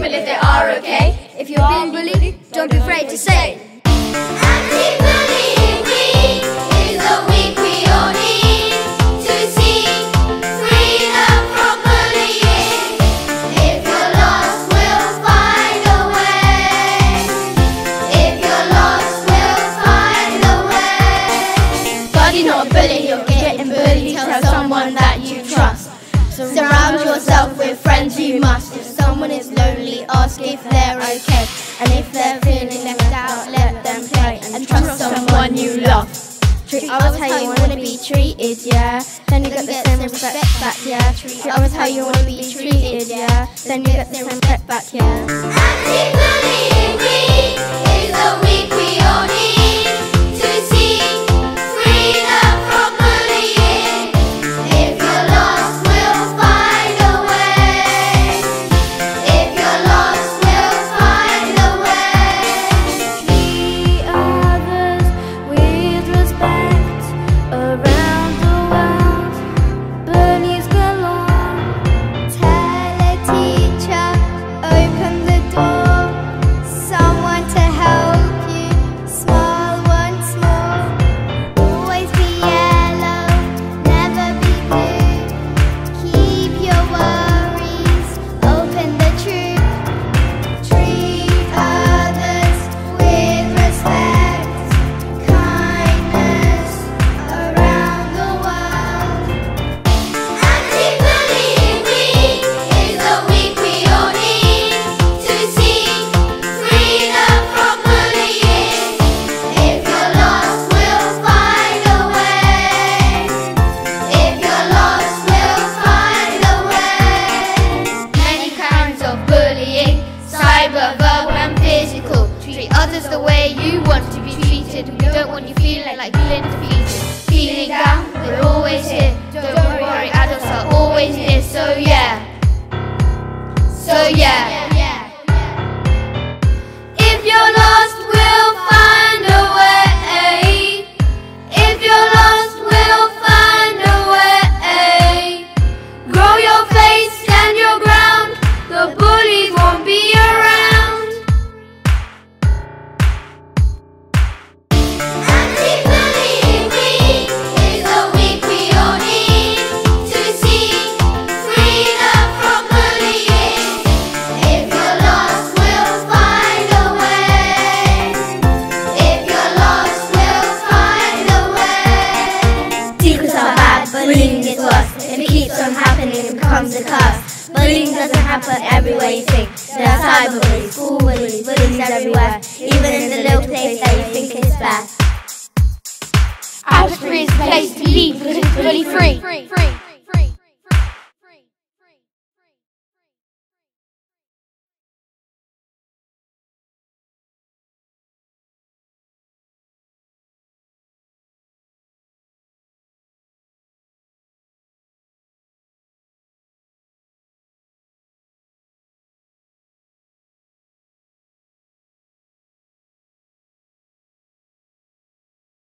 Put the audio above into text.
are okay. If you're being bullied, don't be afraid to say. Anti-bullying week is a week we all need to see freedom from bullying. If you're lost, we'll find a way. If you're lost, we'll find a way. God, you're not a bully, you're getting bullied. Tell someone that you trust. Surround yourself with friends you must. Someone is lonely, ask if they're okay. And if they're feeling left out, let them play. And trust someone you love. Treat others how you wanna be treated, yeah. Then you get the same respect back, yeah. Treat others how you wanna be treated, yeah. Then you get the same respect back, yeah. Treat others the way you want to be treated. We don't want you feeling like feeling defeated. Feeling down, we're always here. Don't it becomes a curse. Bullying doesn't happen everywhere you think. There are cyber school bullies, bullies everywhere. Even in the little place that you think is bad. Abbotsbury is a place to it's bully free.